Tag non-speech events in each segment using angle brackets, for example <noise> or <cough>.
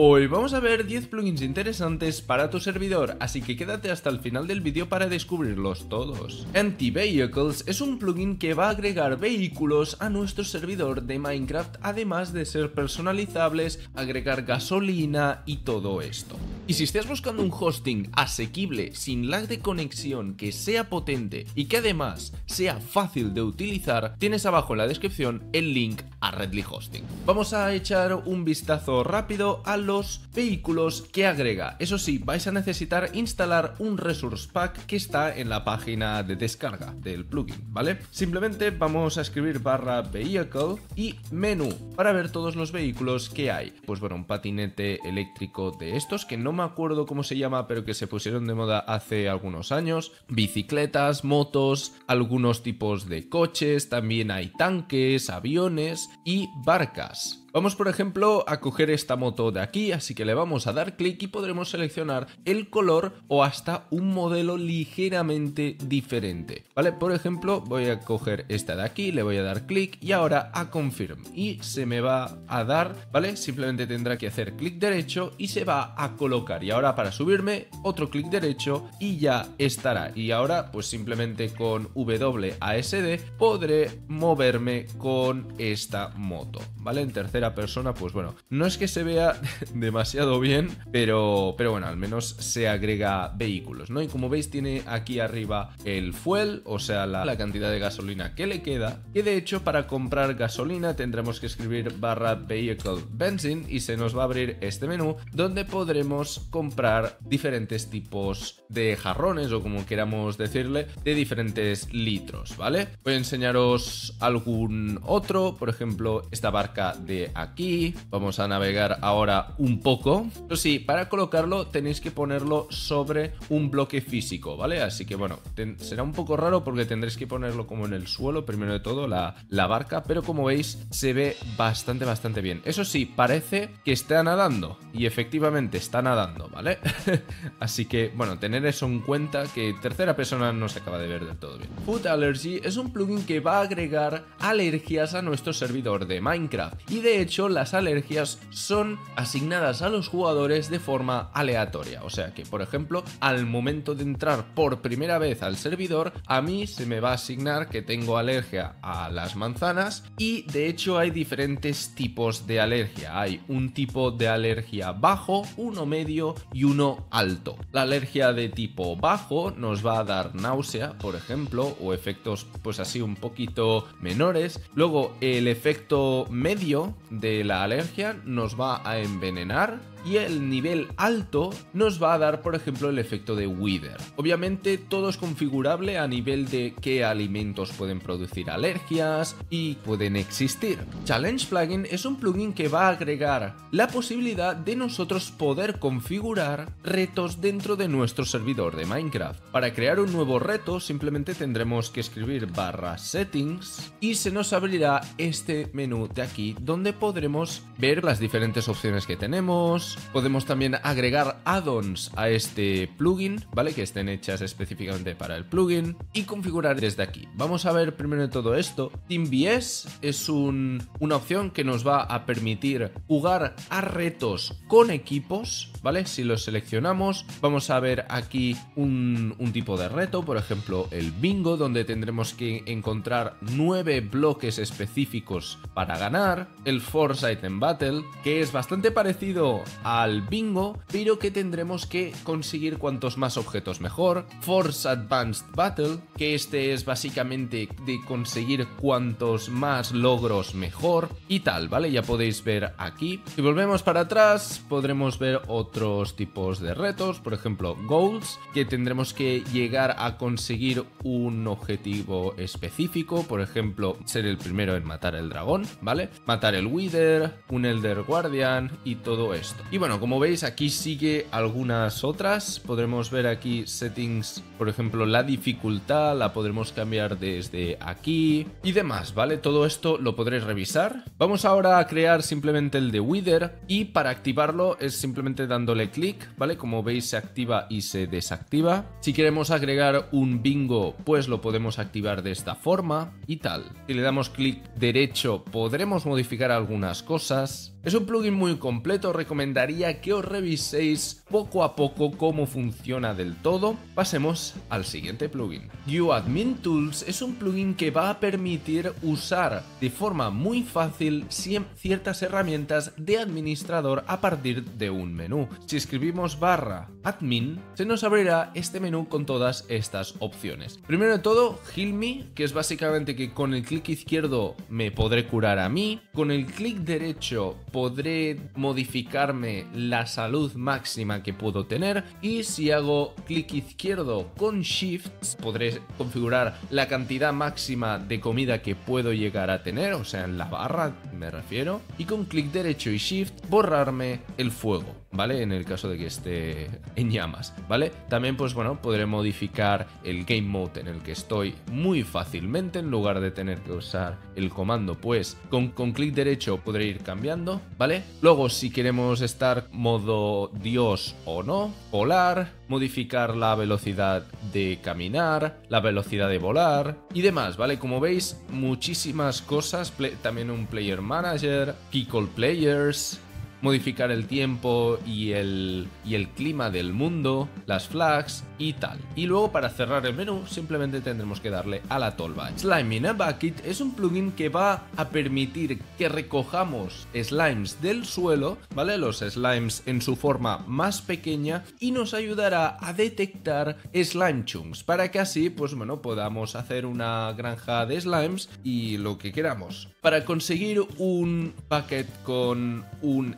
Hoy vamos a ver 10 plugins interesantes para tu servidor, así que quédate hasta el final del vídeo para descubrirlos todos. Anti-Vehicles es un plugin que va a agregar vehículos a nuestro servidor de Minecraft, además de ser personalizables, agregar gasolina y todo esto. Y si estás buscando un hosting asequible, sin lag de conexión, que sea potente y que además sea fácil de utilizar, tienes abajo en la descripción el link a Redley Hosting. Vamos a echar un vistazo rápido a los vehículos que agrega. Eso sí, vais a necesitar instalar un Resource Pack que está en la página de descarga del plugin, ¿vale? Simplemente vamos a escribir barra vehicle y menú para ver todos los vehículos que hay. Pues bueno, un patinete eléctrico de estos que no me acuerdo cómo se llama, pero que se pusieron de moda hace algunos años. Bicicletas, motos, algunos tipos de coches, también hay tanques, aviones y barcas. Vamos por ejemplo a coger esta moto de aquí, así que le vamos a dar clic y podremos seleccionar el color o hasta un modelo ligeramente diferente, ¿vale? Por ejemplo voy a coger esta de aquí, le voy a dar clic y ahora a confirm y se me va a dar, ¿vale? Simplemente tendrá que hacer clic derecho y se va a colocar y ahora para subirme otro clic derecho y ya estará y ahora pues simplemente con WASD podré moverme con esta moto, ¿vale? En tercera persona, pues bueno, no es que se vea <laughs> demasiado bien, pero, pero bueno, al menos se agrega vehículos, ¿no? Y como veis tiene aquí arriba el fuel, o sea, la, cantidad de gasolina que le queda, que de hecho para comprar gasolina tendremos que escribir barra vehicle benzene y se nos va a abrir este menú donde podremos comprar diferentes tipos de jarrones o como queramos decirle, de diferentes litros, ¿vale? Voy a enseñaros algún otro, por ejemplo, esta barca de aquí. Vamos a navegar ahora un poco. Pero sí, para colocarlo tenéis que ponerlo sobre un bloque físico, ¿vale? Así que bueno, será un poco raro porque tendréis que ponerlo como en el suelo, primero de todo, la, la barca. Pero como veis, se ve bastante, bastante bien. Eso sí, parece que está nadando. Y efectivamente está nadando, ¿vale? <laughs> Así que, bueno, tener eso en cuenta que tercera persona no se acaba de ver del todo bien. Food Allergy es un plugin que va a agregar alergias a nuestro servidor de Minecraft. Y de hecho las alergias son asignadas a los jugadores de forma aleatoria. O sea que, por ejemplo, al momento de entrar por primera vez al servidor, a mí se me va a asignar que tengo alergia a las manzanas y de hecho hay diferentes tipos de alergia. Hay un tipo de alergia bajo, uno medio y uno alto. La alergia de tipo bajo nos va a dar náusea, por ejemplo, o efectos pues así un poquito menores. Luego el efecto medio de la alergia nos va a envenenar y el nivel alto nos va a dar por ejemplo el efecto de Wither. Obviamente todo es configurable a nivel de qué alimentos pueden producir alergias y pueden existir. Challenge Plugin es un plugin que va a agregar la posibilidad de nosotros poder configurar retos dentro de nuestro servidor de Minecraft. Para crear un nuevo reto simplemente tendremos que escribir barra settings y se nos abrirá este menú de aquí donde podremos ver las diferentes opciones que tenemos, Podemos también agregar add-ons a este plugin, ¿vale? Que estén hechas específicamente para el plugin y configurar desde aquí. Vamos a ver primero de todo esto. TeamVS es una opción que nos va a permitir jugar a retos con equipos, ¿vale? Si los seleccionamos, vamos a ver aquí un, tipo de reto, por ejemplo, el bingo, donde tendremos que encontrar nueve bloques específicos para ganar. El Force Item Battle, que es bastante parecido al bingo, pero que tendremos que conseguir cuantos más objetos mejor. Force Advanced Battle, que este es básicamente de conseguir cuantos más logros mejor y tal, ¿vale? Ya podéis ver aquí. Si volvemos para atrás, podremos ver otros tipos de retos, por ejemplo, goals, que tendremos que llegar a conseguir un objetivo específico, por ejemplo, ser el primero en matar el dragón, ¿vale? Matar el Wither, un Elder Guardian y todo esto. Y bueno, como veis aquí sigue algunas otras. Podremos ver aquí settings, por ejemplo la dificultad la podremos cambiar desde aquí y demás, ¿vale? Todo esto lo podréis revisar. Vamos ahora a crear simplemente el de Wither y para activarlo es simplemente dándole clic, ¿vale? Como veis se activa y se desactiva. Si queremos agregar un bingo pues lo podemos activar de esta forma y tal. Si le damos clic derecho podremos modificar algunas cosas Es un plugin muy completo, recomendaría que os reviséis poco a poco cómo funciona del todo. Pasemos al siguiente plugin. UAdmin Tools es un plugin que va a permitir usar de forma muy fácil ciertas herramientas de administrador a partir de un menú. Si escribimos barra admin, se nos abrirá este menú con todas estas opciones. Primero de todo, Heal Me, que es básicamente que con el clic izquierdo me podré curar a mí, con el clic derecho podré modificarme la salud máxima que puedo tener y si hago clic izquierdo con Shift podré configurar la cantidad máxima de comida que puedo llegar a tener, o sea en la barra me refiero, y con clic derecho y Shift borrarme el fuego. ¿Vale? En el caso de que esté en llamas, ¿vale? También, pues bueno, podré modificar el game mode en el que estoy muy fácilmente en lugar de tener que usar el comando, pues con, con clic derecho podré ir cambiando, ¿vale? Luego, si queremos estar modo Dios o no, polar, modificar la velocidad de caminar, la velocidad de volar y demás, ¿vale? Como veis, muchísimas cosas, también un player manager, Pickle Players, modificar el tiempo y el, y el clima del mundo, las flags y tal. Y luego para cerrar el menú simplemente tendremos que darle a la tolva. Slime in a Bucket es un plugin que va a permitir que recojamos slimes del suelo, ¿vale? Los slimes en su forma más pequeña y nos ayudará a detectar slime chunks para que así, pues bueno, podamos hacer una granja de slimes y lo que queramos. Para conseguir un bucket con un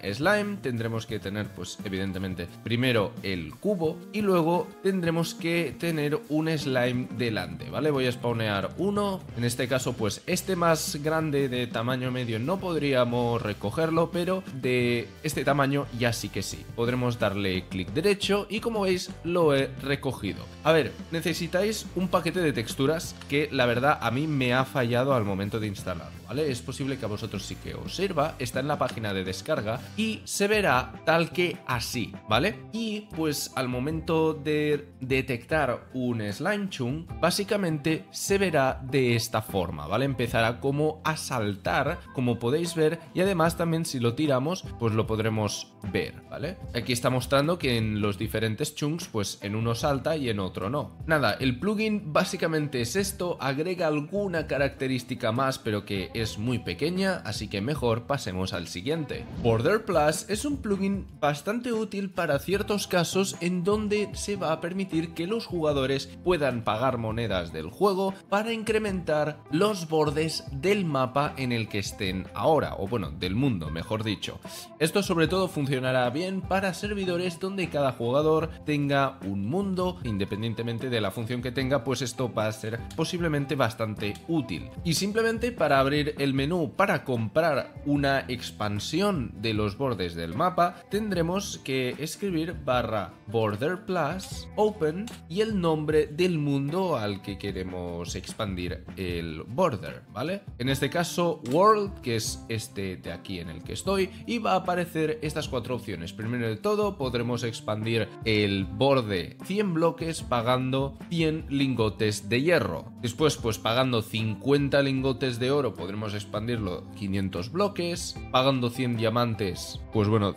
tendremos que tener pues evidentemente primero el cubo y luego tendremos que tener un slime delante, ¿vale? Voy a spawnear uno, en este caso pues este más grande de tamaño medio no podríamos recogerlo, pero de este tamaño ya sí que sí. Podremos darle clic derecho y como veis lo he recogido. A ver, necesitáis un paquete de texturas que la verdad a mí me ha fallado al momento de instalarlo, Es posible que a vosotros sí que os sirva, está en la página de descarga y se verá tal que así, ¿vale? Y pues al momento de detectar un slime chunk, básicamente se verá de esta forma, ¿vale? Empezará como a saltar, como podéis ver, y además también si lo tiramos, pues lo podremos ver, ¿vale? Aquí está mostrando que en los diferentes chunks, pues en uno salta y en otro no. Nada, el plugin básicamente es esto, agrega alguna característica más, pero que es muy pequeña, así que mejor pasemos al siguiente. Border Plus es un plugin bastante útil para ciertos casos en donde se va a permitir que los jugadores puedan pagar monedas del juego para incrementar los bordes del mapa en el que estén ahora, o bueno, del mundo, mejor dicho. Esto sobre todo funcionará bien para servidores donde cada jugador tenga un mundo, independientemente de la función que tenga, pues esto va a ser posiblemente bastante útil. Y simplemente para abrir el menú para comprar una expansión de los bordes del mapa, tendremos que escribir barra border plus open y el nombre del mundo al que queremos expandir el border, ¿vale? En este caso world, que es este de aquí en el que estoy, y va a aparecer estas cuatro opciones. Primero de todo podremos expandir el borde 100 bloques pagando 100 lingotes de hierro. Después pues pagando 50 lingotes de oro podremos expandirlo 500 bloques, pagando 100 diamantes pues bueno,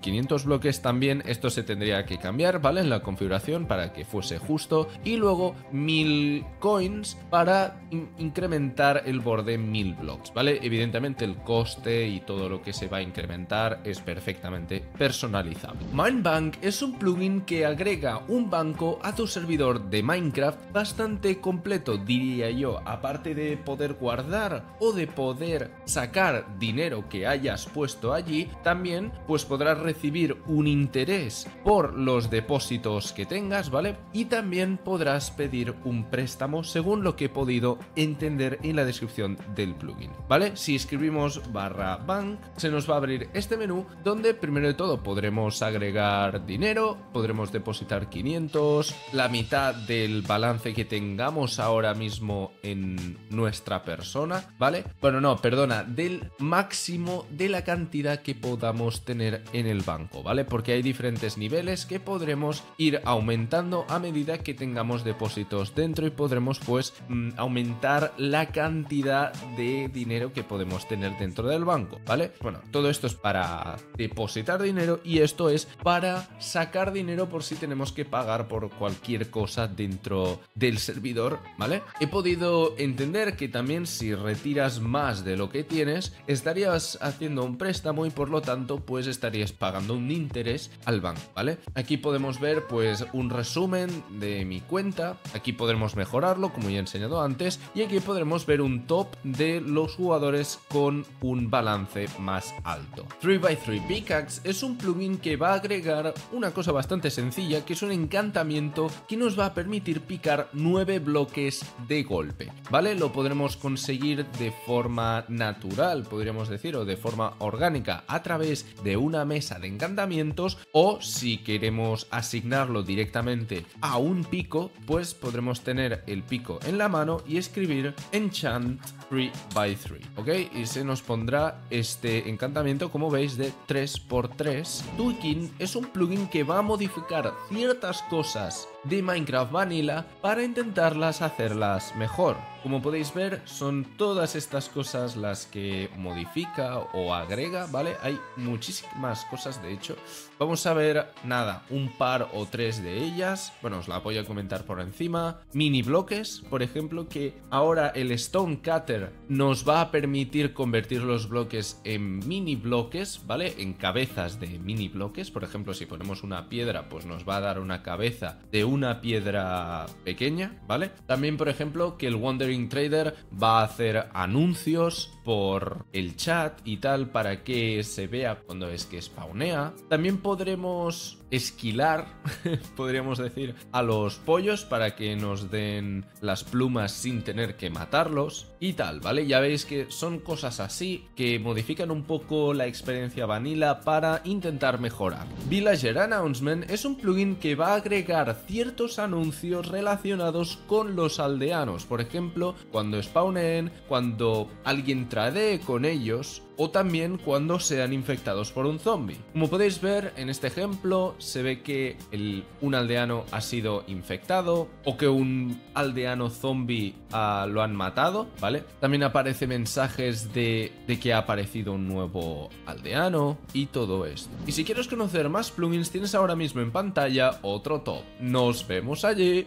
500 mm, bloques también, esto se tendría que cambiar, ¿vale? En la configuración para que fuese justo. Y luego 1000 coins para incrementar el borde 1000 blocks, ¿vale? Evidentemente el coste y todo lo que se va a incrementar es perfectamente personalizable. Minebank es un plugin que agrega un banco a tu servidor de Minecraft bastante completo, diría yo, aparte de poder guardar o de poder sacar dinero que hayas puesto allí, también pues podrás recibir un interés por los depósitos que tengas, ¿vale? Y también podrás pedir un préstamo según lo que he podido entender en la descripción del plugin, ¿vale? Si escribimos barra bank, se nos va a abrir este menú donde primero de todo podremos agregar dinero, podremos depositar 500, la mitad del balance que tengamos ahora mismo en nuestra persona, ¿vale? Bueno, no, perdona, del máximo de la cantidad que podamos tener en el banco, ¿vale? Porque hay diferentes niveles que podremos ir aumentando a medida que tengamos depósitos dentro y podremos pues mm, aumentar la cantidad de dinero que podemos tener dentro del banco, ¿vale? Bueno, todo esto es para depositar dinero y esto es para sacar dinero por si tenemos que pagar por cualquier cosa dentro del servidor, ¿vale? He podido entender que también si retiras más de lo que tienes, estarías haciendo un préstamo y por lo tanto pues estarías pagando un interés al banco, ¿vale? Aquí podemos ver pues un resumen de mi cuenta, aquí podremos mejorarlo como ya he enseñado antes y aquí podremos ver un top de los jugadores con un balance más alto. 3x3 Pickaxe es un plugin que va a agregar una cosa bastante sencilla que es un encantamiento que nos va a permitir picar 9 bloques de golpe, ¿vale? Lo podremos conseguir de forma natural, podríamos decir, o de forma orgánica a través de una mesa de encantamientos o si queremos asignarlo directamente a un pico, pues podremos tener el pico en la mano y escribir enchant 3x3, ¿ok? Y se nos pondrá este encantamiento, como veis, de 3x3. Tweaking es un plugin que va a modificar ciertas cosas de Minecraft Vanilla para intentarlas hacerlas mejor. Como podéis ver, son todas estas cosas las que modifica o agrega, ¿vale? Hay muchísimas cosas, de hecho. Vamos a ver, nada, un par o tres de ellas. Bueno, os la voy a comentar por encima. Mini bloques, por ejemplo, que ahora el Stone Cutter nos va a permitir convertir los bloques en mini bloques, ¿vale? En cabezas de mini bloques. Por ejemplo, si ponemos una piedra, pues nos va a dar una cabeza de una piedra pequeña, ¿vale? También, por ejemplo, que el Trader va a hacer anuncios por el chat y tal para que se vea cuando es que spawnea. También podremos esquilar, <laughs> podríamos decir, a los pollos para que nos den las plumas sin tener que matarlos y tal, ¿vale? Ya veis que son cosas así que modifican un poco la experiencia vanilla para intentar mejorar. Villager Announcement es un plugin que va a agregar ciertos anuncios relacionados con los aldeanos, por ejemplo, cuando spawnen, cuando alguien trade con ellos o también cuando sean infectados por un zombie. Como podéis ver en este ejemplo se ve que un aldeano ha sido infectado o que un aldeano zombie ah, lo han matado, ¿vale? También aparece mensajes de, de que ha aparecido un nuevo aldeano y todo esto. Y si quieres conocer más plugins tienes ahora mismo en pantalla otro top. Nos vemos allí.